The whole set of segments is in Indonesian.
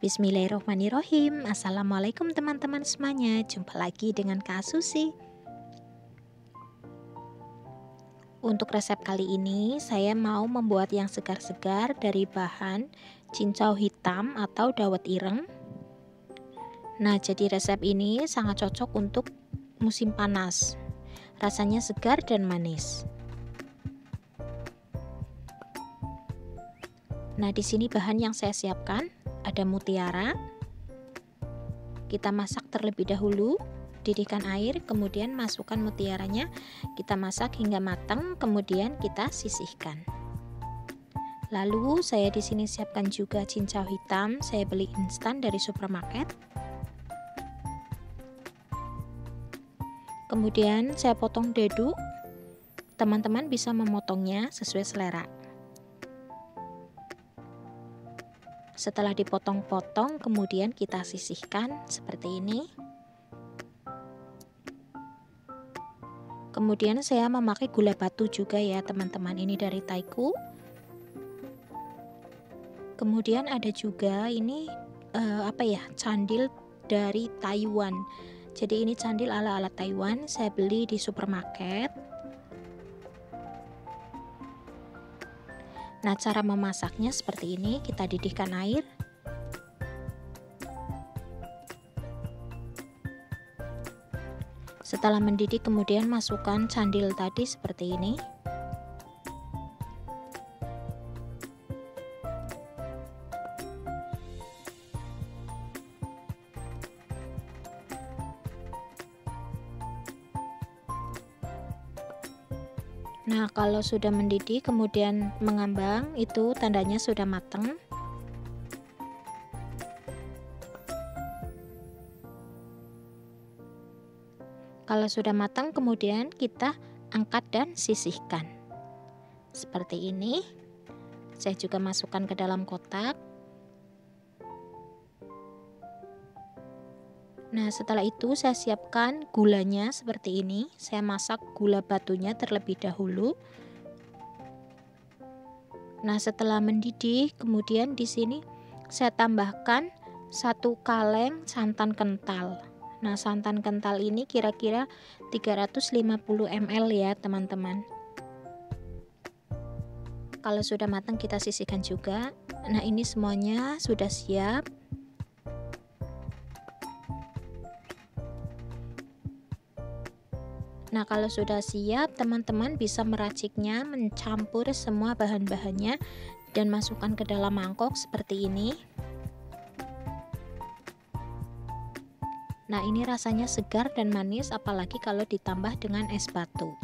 Bismillahirrahmanirrahim. Assalamualaikum teman-teman semuanya. Jumpa lagi dengan Kak Susi. Untuk resep kali ini Saya mau membuat yang segar-segar Dari bahan cincau hitam Atau dawet ireng. Nah jadi resep ini Sangat cocok untuk musim panas. Rasanya segar dan manis. Nah, di sini bahan yang saya siapkan ada mutiara. Kita masak terlebih dahulu, didihkan air, kemudian masukkan mutiaranya. Kita masak hingga matang, kemudian kita sisihkan. Lalu saya di sini siapkan juga cincau hitam, saya beli instan dari supermarket. Kemudian saya potong dadu. Teman-teman bisa memotongnya sesuai selera. Setelah dipotong-potong, kemudian kita sisihkan seperti ini. Kemudian saya memakai gula batu juga ya teman-teman, ini dari Taiku. Kemudian ada juga ini uh, apa ya, candil dari Taiwan. Jadi ini candil ala-ala Taiwan, saya beli di supermarket. Nah, cara memasaknya seperti ini, kita didihkan air. Setelah mendidih kemudian masukkan candil tadi seperti ini. Nah, kalau sudah mendidih kemudian mengambang, itu tandanya sudah matang. Kalau sudah matang, kemudian kita angkat dan sisihkan. Seperti ini. Saya juga masukkan ke dalam kotak. Nah, setelah itu saya siapkan gulanya seperti ini. Saya masak gula batunya terlebih dahulu. Nah, setelah mendidih, kemudian di sini saya tambahkan satu kaleng santan kental. Nah, santan kental ini kira-kira 350 ml ya, teman-teman. Kalau sudah matang kita sisihkan juga. Nah, ini semuanya sudah siap. Nah, kalau sudah siap, teman-teman bisa meraciknya, mencampur semua bahan-bahannya dan masukkan ke dalam mangkok seperti ini. Nah, ini rasanya segar dan manis apalagi kalau ditambah dengan es batu.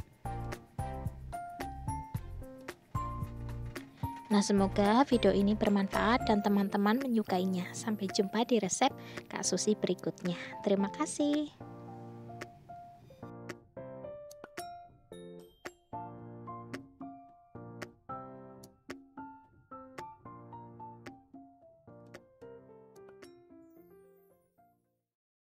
Nah, semoga video ini bermanfaat dan teman-teman menyukainya. Sampai jumpa di resep Kak Susi berikutnya. Terima kasih.